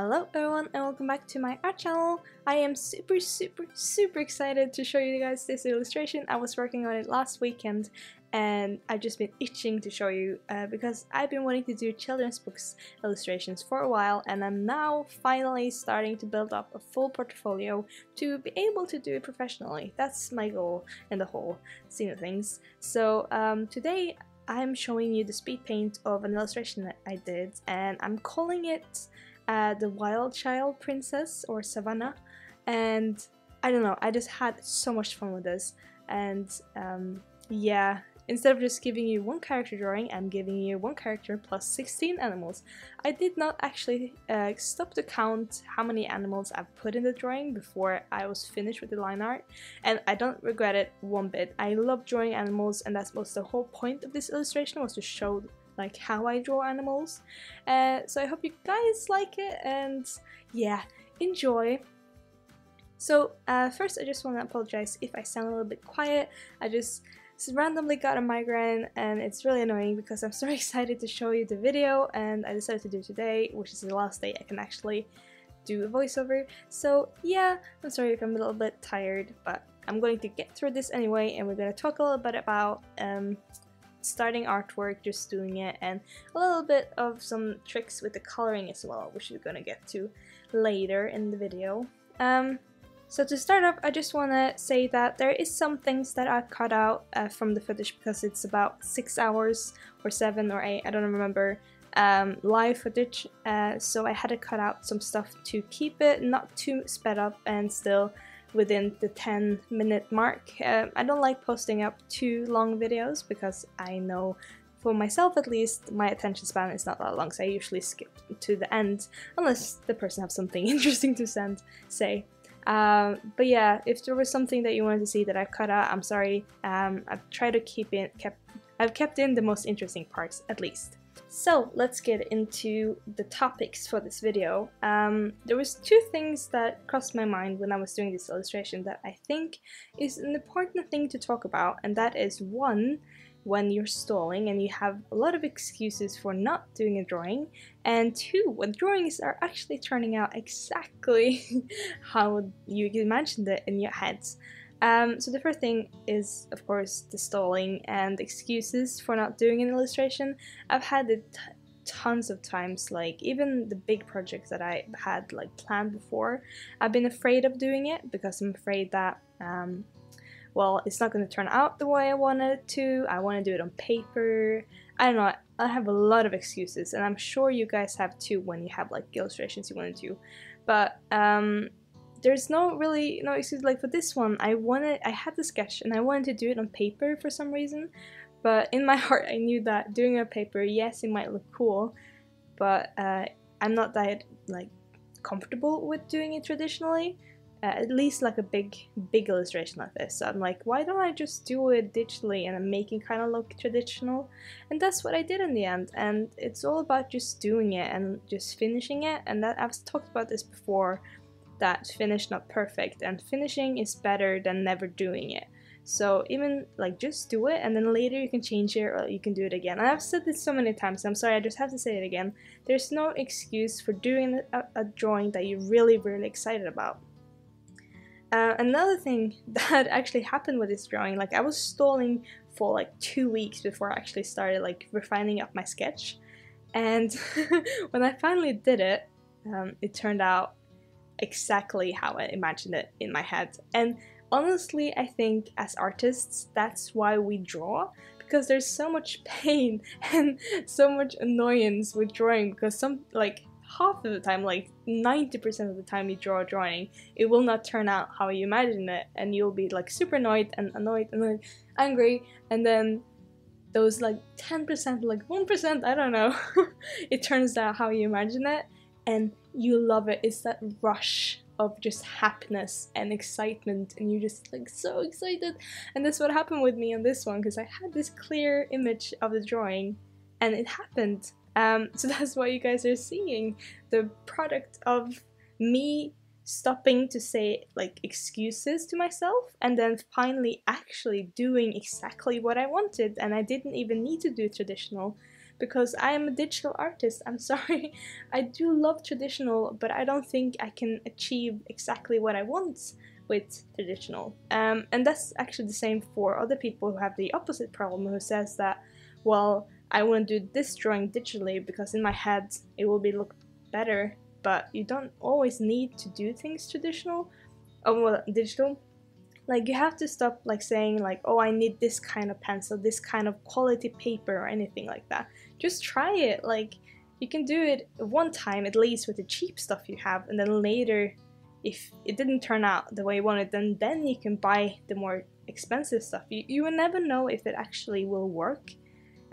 Hello everyone and welcome back to my art channel. I am super super super excited to show you guys this illustration. I was working on it last weekend and I've just been itching to show you uh, because I've been wanting to do children's books illustrations for a while and I'm now finally starting to build up a full portfolio to be able to do it professionally. That's my goal in the whole scene of things. So um, today I'm showing you the speed paint of an illustration that I did and I'm calling it uh, the Wild Child Princess or Savannah, and I don't know, I just had so much fun with this. And um, yeah, instead of just giving you one character drawing, I'm giving you one character plus 16 animals. I did not actually uh, stop to count how many animals I've put in the drawing before I was finished with the line art, and I don't regret it one bit. I love drawing animals, and that's was the whole point of this illustration was to show like how I draw animals. Uh, so I hope you guys like it and yeah, enjoy. So uh, first I just want to apologize if I sound a little bit quiet. I just randomly got a migraine and it's really annoying because I'm so excited to show you the video and I decided to do today, which is the last day I can actually do a voiceover. So yeah, I'm sorry if I'm a little bit tired, but I'm going to get through this anyway and we're going to talk a little bit about um, starting artwork, just doing it, and a little bit of some tricks with the coloring as well, which we're gonna get to later in the video. Um, so to start off, I just want to say that there is some things that I cut out uh, from the footage because it's about 6 hours or 7 or 8, I don't remember, um, live footage, uh, so I had to cut out some stuff to keep it not too sped up and still within the 10 minute mark. Uh, I don't like posting up too long videos because I know for myself at least my attention span is not that long so I usually skip to the end unless the person has something interesting to send say. Um, but yeah, if there was something that you wanted to see that I cut out, I'm sorry. Um, I've tried to keep it kept I've kept in the most interesting parts at least. So let's get into the topics for this video. Um, there was two things that crossed my mind when I was doing this illustration that I think is an important thing to talk about and that is one, when you're stalling and you have a lot of excuses for not doing a drawing and two, when drawings are actually turning out exactly how you imagined it in your heads. Um, so the first thing is, of course, the stalling and excuses for not doing an illustration. I've had it tons of times, like even the big projects that I had like planned before, I've been afraid of doing it because I'm afraid that, um, well, it's not going to turn out the way I wanted it to. I want to do it on paper. I don't know. I have a lot of excuses, and I'm sure you guys have too when you have like illustrations you want to do. But um, there's no really no excuse like for this one I wanted I had the sketch and I wanted to do it on paper for some reason but in my heart I knew that doing it on paper yes it might look cool but uh, I'm not that like comfortable with doing it traditionally uh, at least like a big big illustration like this. So I'm like why don't I just do it digitally and I'm making kind of look traditional? And that's what I did in the end and it's all about just doing it and just finishing it and that I've talked about this before that finish not perfect and finishing is better than never doing it. So even like just do it and then later you can change it or you can do it again. I've said this so many times, I'm sorry, I just have to say it again. There's no excuse for doing a, a drawing that you're really, really excited about. Uh, another thing that actually happened with this drawing, like I was stalling for like two weeks before I actually started like refining up my sketch. And when I finally did it, um, it turned out exactly how I imagined it in my head. And honestly, I think as artists, that's why we draw because there's so much pain and so much annoyance with drawing because some like half of the time like 90% of the time you draw a drawing it will not turn out how you imagine it and you'll be like super annoyed and annoyed and then angry and then those like 10% like 1% I don't know it turns out how you imagine it and you love it. It's that rush of just happiness and excitement and you're just like so excited. And that's what happened with me on this one because I had this clear image of the drawing and it happened. Um, so that's why you guys are seeing the product of me stopping to say like excuses to myself and then finally actually doing exactly what I wanted and I didn't even need to do traditional because I am a digital artist. I'm sorry. I do love traditional, but I don't think I can achieve exactly what I want with traditional. Um, and that's actually the same for other people who have the opposite problem, who says that, well, I want to do this drawing digitally because in my head it will be look better, but you don't always need to do things traditional, oh, well, digital. Like you have to stop like saying like, oh, I need this kind of pencil, this kind of quality paper or anything like that. Just try it. Like you can do it one time at least with the cheap stuff you have, and then later if it didn't turn out the way you wanted, then then you can buy the more expensive stuff. You, you will never know if it actually will work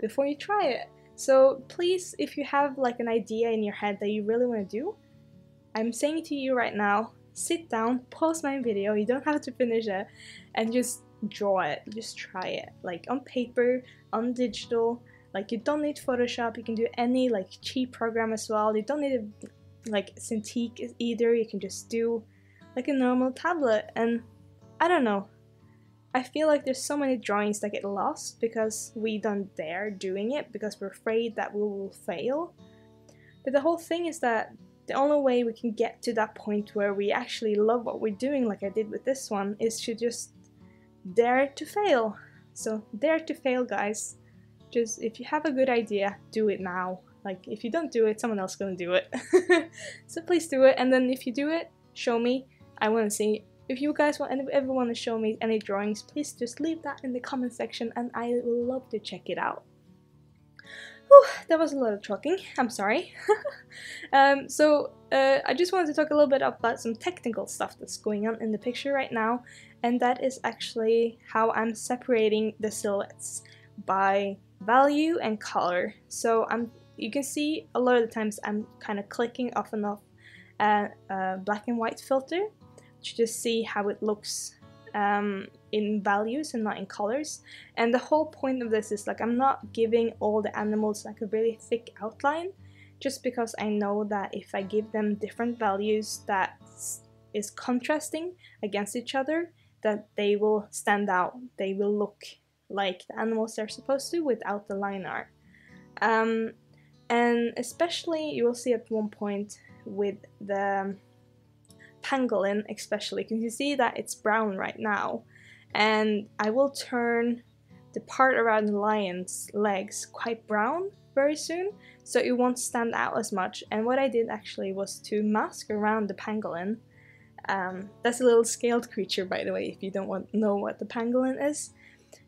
before you try it. So please, if you have like an idea in your head that you really want to do, I'm saying to you right now, sit down, pause my video, you don't have to finish it, and just draw it, just try it. Like on paper, on digital, like you don't need Photoshop, you can do any like cheap program as well, you don't need a like Cintiq either, you can just do like a normal tablet and I don't know. I feel like there's so many drawings that get lost because we don't dare doing it because we're afraid that we will fail. But the whole thing is that the only way we can get to that point where we actually love what we're doing like I did with this one is to just dare to fail. So dare to fail guys. Just if you have a good idea, do it now. Like, if you don't do it, someone else is gonna do it. so please do it, and then if you do it, show me. I want to see. If you guys want ever want to show me any drawings, please just leave that in the comment section, and I will love to check it out. Whew, that was a lot of talking. I'm sorry. um, so uh, I just wanted to talk a little bit about some technical stuff that's going on in the picture right now, and that is actually how I'm separating the silhouettes by value and color. So I'm you can see a lot of the times I'm kind of clicking off and off a, a black and white filter to just see how it looks um, in values and not in colors. And the whole point of this is like I'm not giving all the animals like a really thick outline just because I know that if I give them different values that is contrasting against each other that they will stand out. They will look like the animals they're supposed to without the line art. Um, and especially you will see at one point with the pangolin especially. Because you see that it's brown right now? And I will turn the part around the lion's legs quite brown very soon so it won't stand out as much. And what I did actually was to mask around the pangolin. Um, that's a little scaled creature by the way if you don't want know what the pangolin is.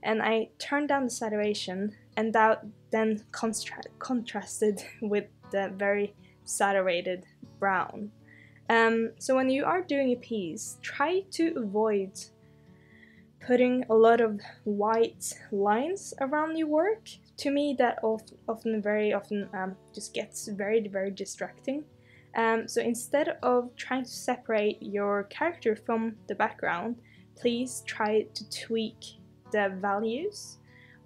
And I turned down the saturation and that then contra contrasted with the very saturated brown. Um, so when you are doing a piece, try to avoid putting a lot of white lines around your work. To me, that often, very often um, just gets very, very distracting. Um, so instead of trying to separate your character from the background, please try to tweak the values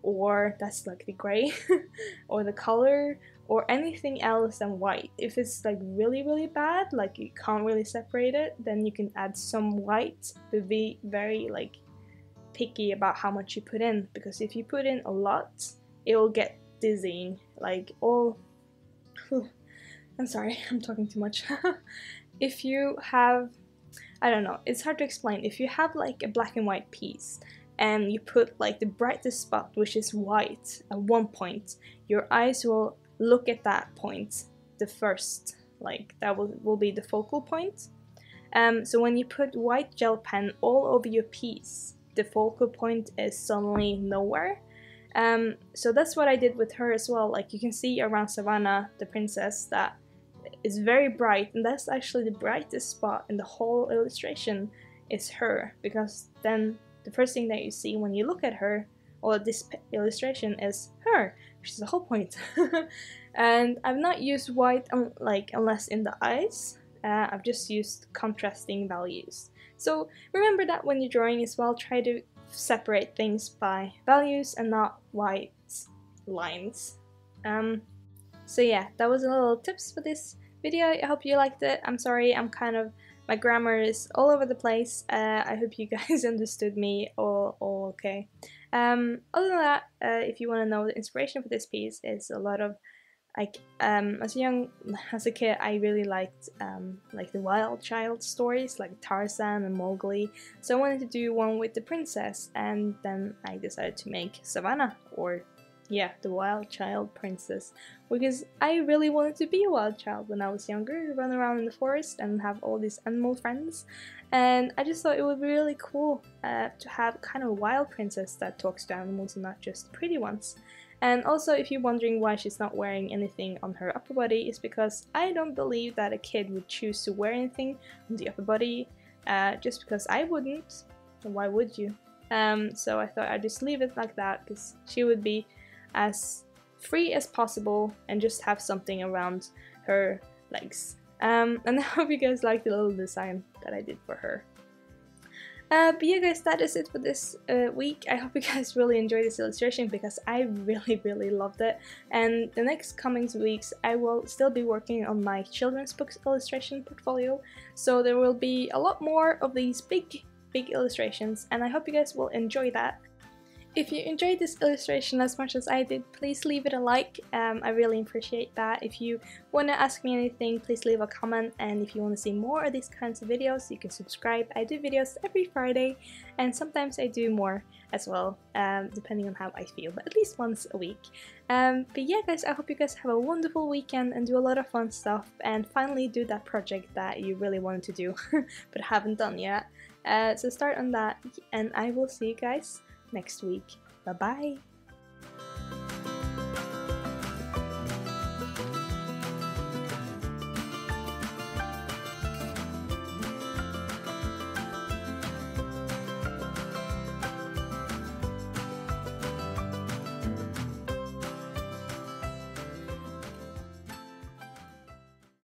or that's like the gray or the color or anything else than white. If it's like really really bad, like you can't really separate it, then you can add some white but be very like picky about how much you put in because if you put in a lot, it will get dizzying. Like all I'm sorry, I'm talking too much. if you have I don't know, it's hard to explain. If you have like a black and white piece and you put like the brightest spot which is white at one point your eyes will look at that point the first like that will, will be the focal point. Um, so when you put white gel pen all over your piece the focal point is suddenly nowhere. Um, so that's what I did with her as well. Like you can see around Savannah the princess that is very bright and that's actually the brightest spot in the whole illustration is her. Because then the first thing that you see when you look at her or this illustration is her, which is the whole point. and I've not used white um, like unless in the eyes. Uh, I've just used contrasting values. So remember that when you're drawing as well, try to separate things by values and not white lines. Um, so yeah, that was a little tips for this video. I hope you liked it. I'm sorry, I'm kind of my grammar is all over the place. Uh, I hope you guys understood me all, all okay. Um, other than that, uh, if you want to know the inspiration for this piece, it's a lot of like um, as a young as a kid I really liked um, like the wild child stories like Tarzan and Mowgli. So I wanted to do one with the princess and then I decided to make Savannah or yeah the wild child princess because I really wanted to be a wild child when I was younger run around in the forest and have all these animal friends and I just thought it would be really cool uh, to have kind of a wild princess that talks to animals and not just pretty ones and also, if you're wondering why she's not wearing anything on her upper body, it's because I don't believe that a kid would choose to wear anything on the upper body, uh, just because I wouldn't. Why would you? Um, so I thought I'd just leave it like that, because she would be as free as possible and just have something around her legs. Um, and I hope you guys like the little design that I did for her. Uh, but yeah guys, that is it for this uh, week. I hope you guys really enjoyed this illustration because I really really loved it. And the next coming weeks I will still be working on my children's books illustration portfolio. So there will be a lot more of these big big illustrations and I hope you guys will enjoy that. If you enjoyed this illustration as much as I did, please leave it a like. Um, I really appreciate that. If you want to ask me anything, please leave a comment. And if you want to see more of these kinds of videos, you can subscribe. I do videos every Friday, and sometimes I do more as well, um, depending on how I feel, but at least once a week. Um, but yeah, guys, I hope you guys have a wonderful weekend and do a lot of fun stuff, and finally do that project that you really wanted to do, but haven't done yet. Uh, so start on that, and I will see you guys next week. Bye bye.